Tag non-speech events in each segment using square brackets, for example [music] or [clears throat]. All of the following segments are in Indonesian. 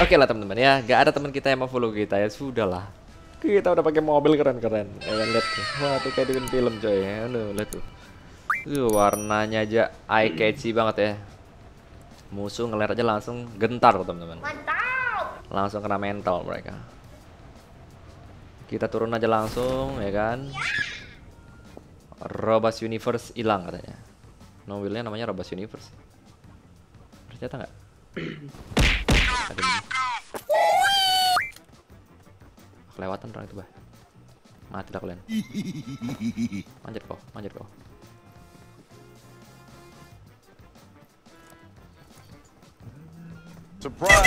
Oke lah teman-teman ya, gak ada teman kita yang mau follow kita ya sudah lah. Kita udah pakai mobil keren-keren. Ya kan lihat tuh. Wah, tuh kayak di film coy. Aduh, lihat tuh. Tuh warnanya aja eye catchy banget ya. Musuh ngeliat aja langsung gentar teman-teman. Mantap. Langsung kena mental mereka. Kita turun aja langsung ya kan. Robas Universe hilang katanya. Nobilnya namanya Robas Universe. Ternyata nggak? [clears throat] Kelewatan orang itu, bah. Mati lah kalian. [laughs] Manjat kau, manjat kau. Surprise!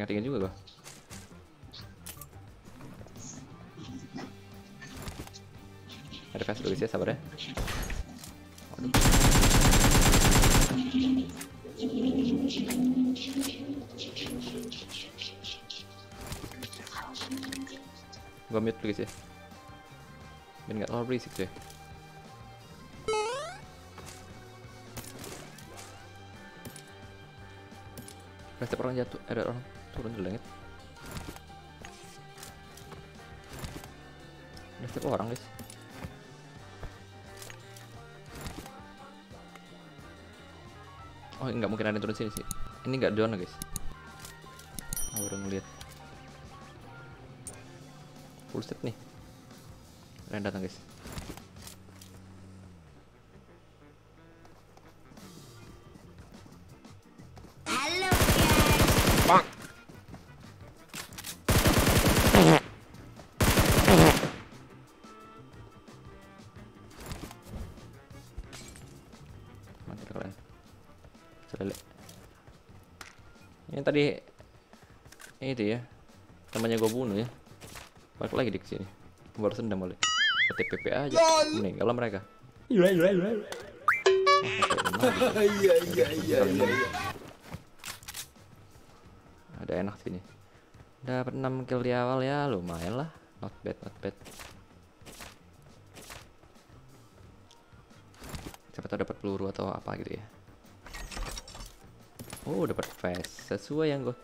Pengen juga gua. Ada fast dulu ya, sabar ya. Waduh. Gua mute guys ya. Biar nggak terlalu berisik cuy. Setiap orang jatuh, ada orang turun di langit. Ada setiap orang guys. Oh nggak mungkin ada yang turun sini sih. Ini nggak down guys. Oh, baru ngeliat. Full set nih. Ada yang datang guys. Selele. Ini tadi itu ya. Temannya gue bunuh ya. Balik lagi di sini. Baru sendam boleh. TPP aja. Meninggal lah mereka. Iya iya iya iya. [laughs] Ada enak sini. Dapat 6 kill di awal ya, lumayan lah. Not bad, not bad. Siapa tahu dapat peluru atau apa gitu ya. Oh, dapat vest sesuai yang gue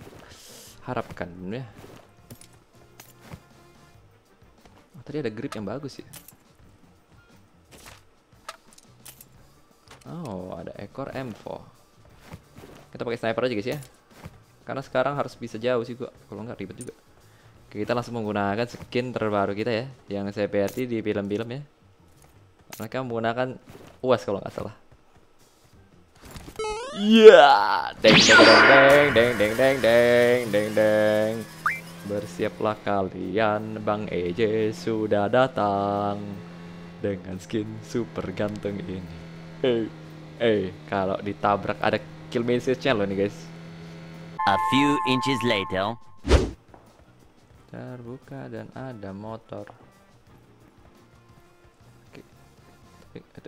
harapkan ya. Oh, tadi ada grip yang bagus ya. Oh, ada ekor M4. Kita pakai sniper aja guys ya. Karena sekarang harus bisa jauh sih gua. Kalau nggak ribet juga. Kita langsung menggunakan skin terbaru kita ya, yang seperti di film-film ya. Mereka menggunakan UAS kalau nggak salah. Iya, deng deng deng deng deng deng deng deng deng. Bersiaplah kalian, Bang EJ sudah datang dengan skin super ganteng ini. Eh, eh, kalau ditabrak ada kill message-nya loh nih guys. A few inches later. Terbuka dan ada motor. Oke. Tapi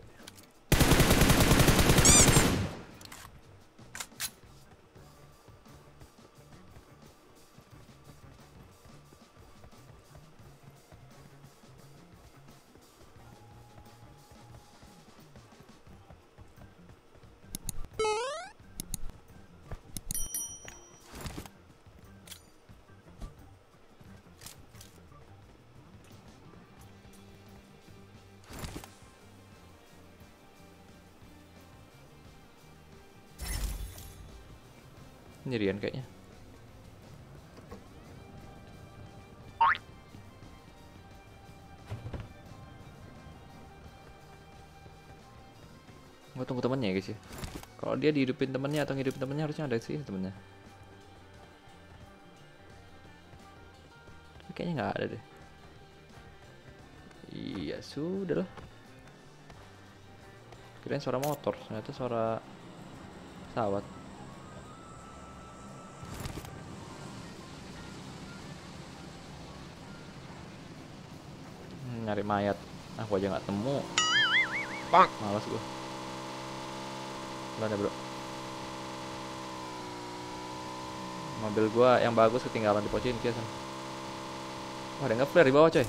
Sendirian kayaknya. Gue tunggu temennya ya guys ya. Kalau dia dihidupin temennya atau ngidupin temennya harusnya ada sih temennya. Tapi Kayaknya nggak ada deh. Iya sudah lah. Kirain suara motor, ternyata suara pesawat. Nyari mayat, aku aja nggak temu. Bang. Malas gua. Mana bro? Mobil gua yang bagus ketinggalan di pocin kiasan. Wah, ada nge-flare di bawah coy.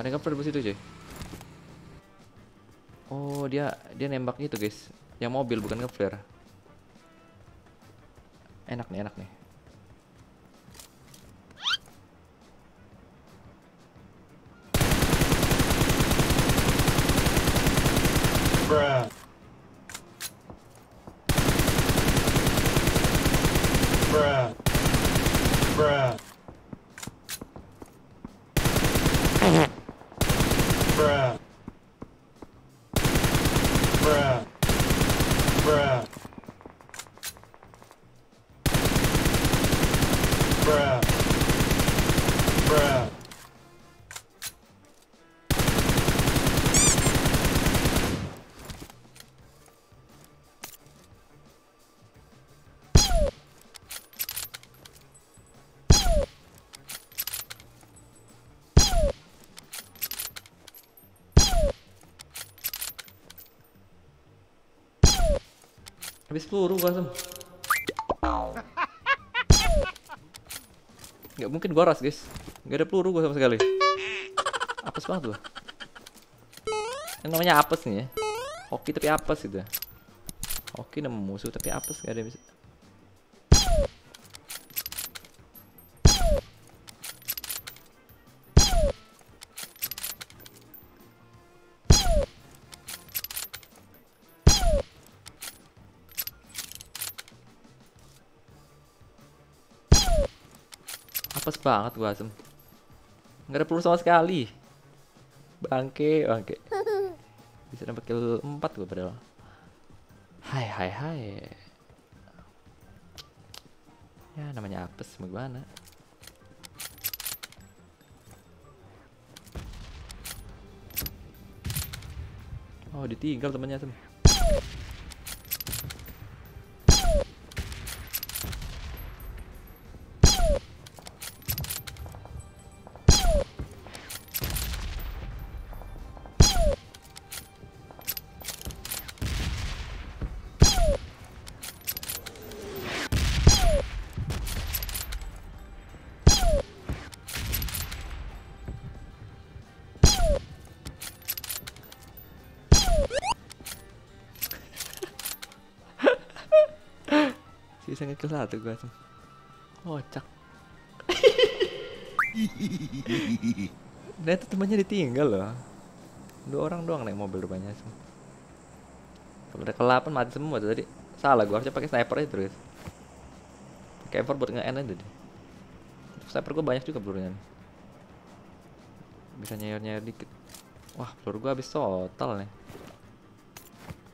Ada yang nge-flare di situ coy. Oh, dia dia nembak itu guys. Yang mobil bukan nge-flare. Enak nih, enak nih. Habis peluru gua sem. Nggak mungkin gua ras guys. Nggak ada peluru gua sama sekali. Apes banget gua. Yang namanya apes nih ya. Hoki tapi apes gitu. Hoki nemu musuh tapi apes gak ada yang bisa. Apes banget gua asem. Nggak ada peluru sama sekali. Bangke, bangke. [laughs] Bisa dapat kill 4 gua padahal. Hai hai hai. Ya namanya apes mau gimana? Oh ditinggal temannya sem. Sisa ngekill satu gua sem. Kocak. [laughs] Nah itu temannya ditinggal loh. Dua orang doang naik mobil rupanya. Kalau udah ke-8 mati semua tuh tadi. Salah gua harusnya pakai sniper aja terus. Pakai M4 buat nge-end aja deh. Sniper gua banyak juga pelurunya. Bisa nyayor-nyayor dikit. Wah, peluru gua habis total nih.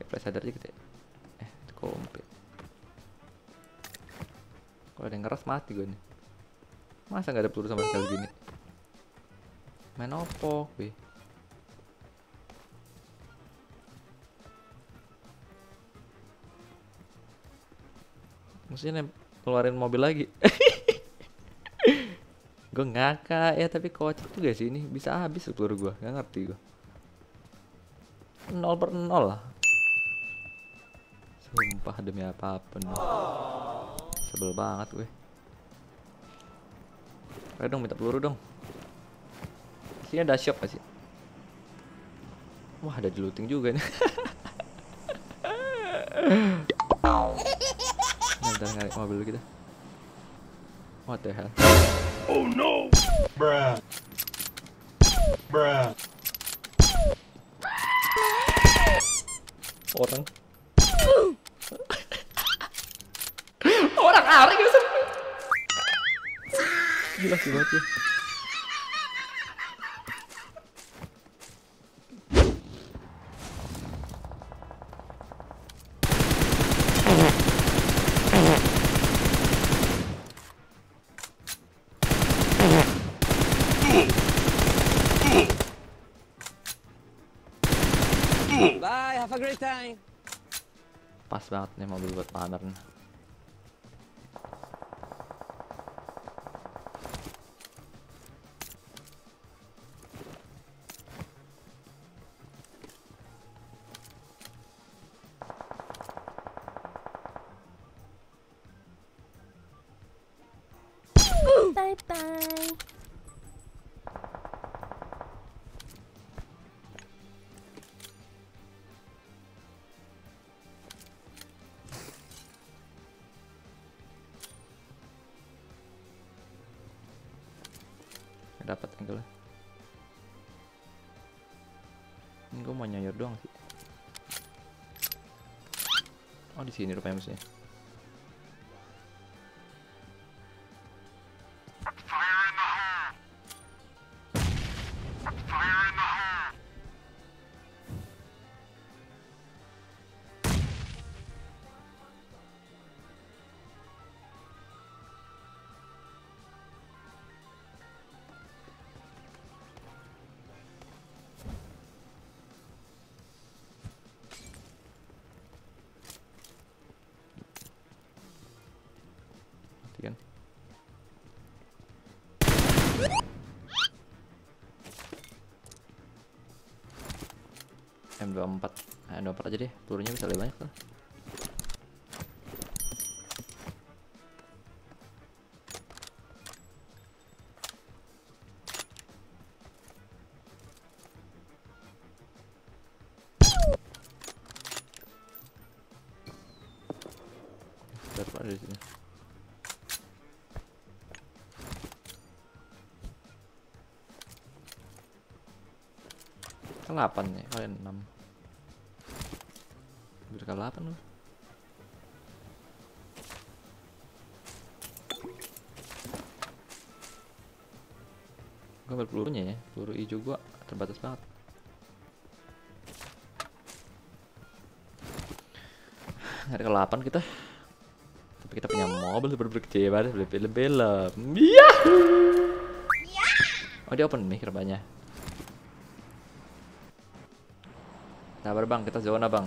Kayak flash sadar dikit ya. Kalau ada yang ngeras mati gue nih. Masa nggak ada peluru sama sekali gini? Main opo, gue. Maksudnya keluarin mobil lagi. [laughs] gue ngakak ya tapi kocak juga sih ini bisa habis peluru gue nggak ngerti gue nol per nol lah sumpah demi apa pun sebel banget gue. Ayo dong minta peluru dong. Sini ada shop gak sih? Wah ada di looting juga nih [laughs] Bentar ngarik mobil kita. What the hell? Bruh. Bruh. orang orang Gila sih banget ya. Bye, have a great time. Pas banget nih mobil buat runner nih. Dapat angle Ini gue mau nyayur doang sih. Oh di sini rupanya musuhnya. M24 nah, M24 aja deh. Pelurunya bisa lebih banyak Berapa ada di? Ke 8 ya, kalian 6 Ke 8 loh Gue ambil pelurunya ya, peluru hijau gua terbatas banget. Ada ke 8 kita. Tapi kita punya mobil super berkecil banget, boleh film-film Yahoo! Oh dia open mic rupanya Sabar bang, kita zona bang.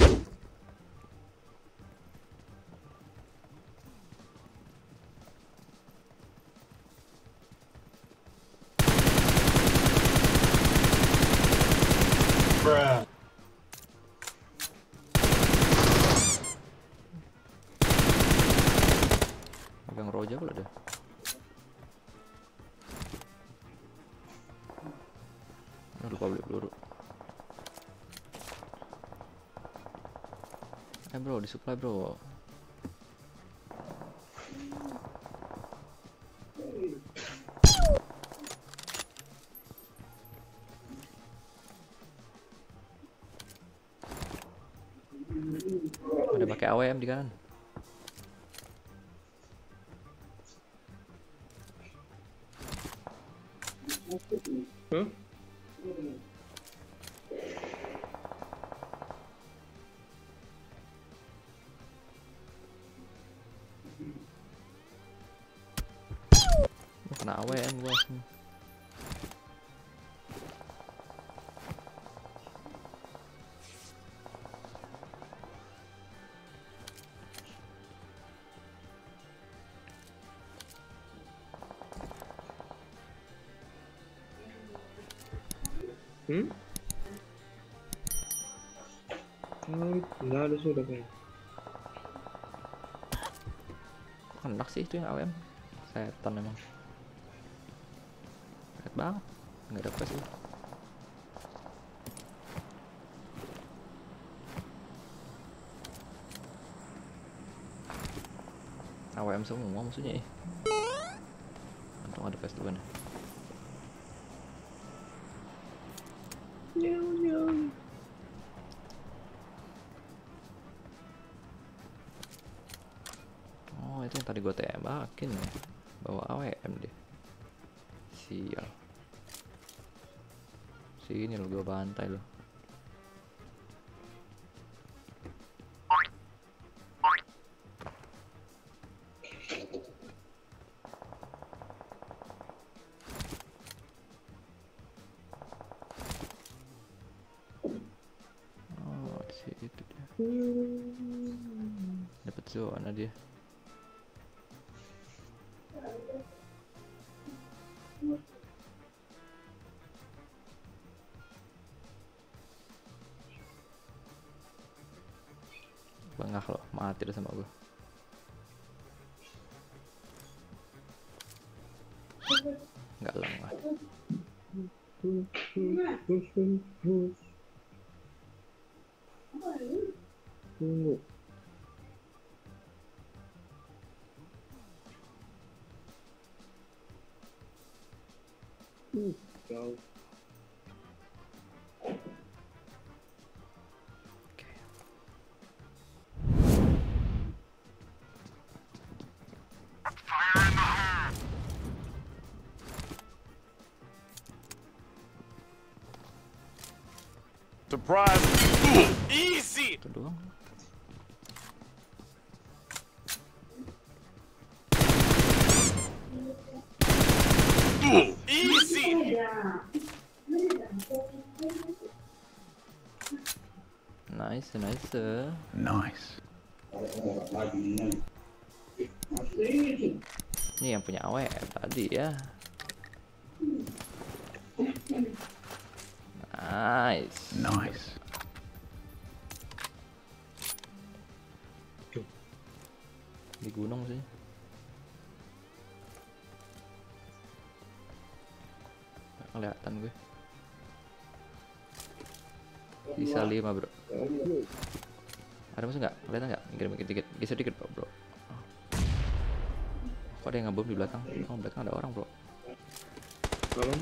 Eh bro, disupply bro. Ada pakai AWM di kanan. Oh, kena AWM gua. Hmm. Hmm? Oh, nggak ada sudah kayak. Enak sih itu yang AWM. Cepet banget. Nggak ada sih. AWM semua maksudnya ya. Untung ada quest duluan. No. Oh, itu yang tadi gue tembakin ya. Bawa AWM deh. Sial sini lo gue bantai lo oh di situ dia. Dapat zona dia Tunggu. Uh, jauh. Surprise! Easy! itu doang Easy! nice nice uh. Nice. ini yang punya AWM tadi ya nice. Nice. di gunung sih. Nggak kelihatan gue. Sisa lima bro. Ada musuh nggak? Kelihatan nggak? Mikir mikir dikit. Geser dikit bro bro. Kok ada yang ngebom di belakang? Oh belakang ada orang bro. Kalau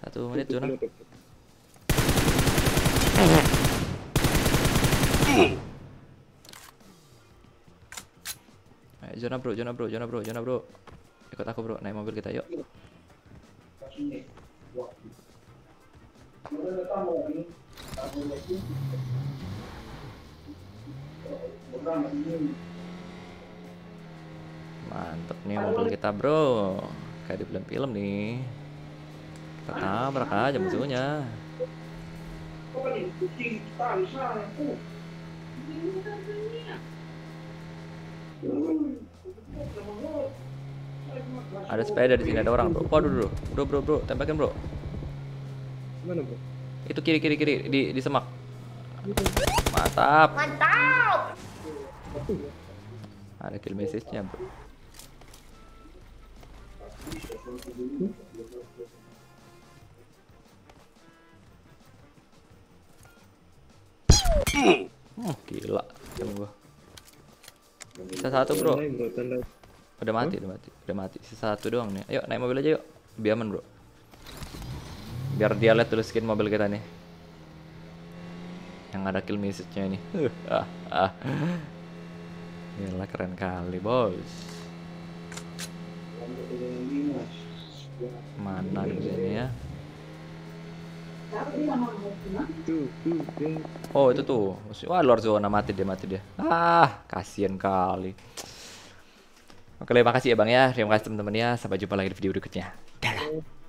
satu menit zona Ayo, zona bro zona bro zona bro zona bro. Ikut aku bro. Naik mobil kita yuk mantep nih mobil kita bro. Kayak di film-film nih. Kita tabrak aja musuhnya. Ada sepeda di sini ada orang bro. Waduh bro bro bro. Bro tembakin bro Mana bro? itu kiri kiri kiri di di semak mantap ada kill message nya bro Hmm, gila gua. Sisa satu bro. Udah mati, udah mati, udah mati. Sisa satu doang nih. Ayo naik mobil aja yuk. Lebih aman bro. Biar dia lihat dulu skin mobil kita nih. Yang ada kill message-nya ini. [laughs] Gila keren kali bos. Mana di sini ya? Oh itu tuh. Wah luar zona mati dia mati dia. Ah kasihan kali. Oke terima kasih ya bang ya. Terima kasih teman-teman ya. Sampai jumpa lagi di video berikutnya. Dadah.